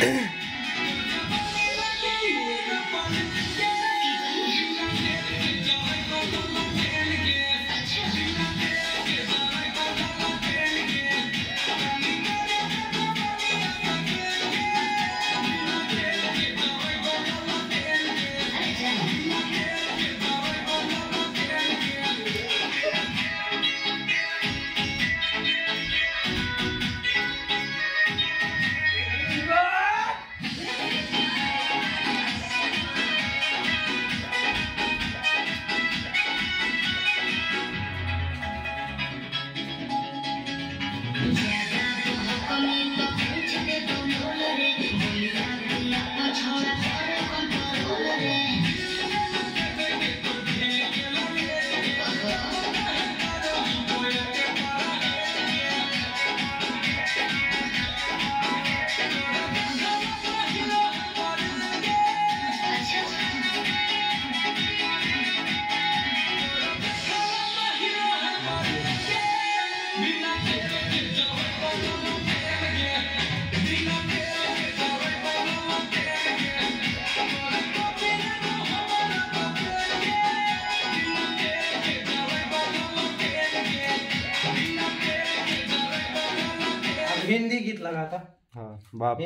Yeah. Hindi गीत लगा था। हाँ बाप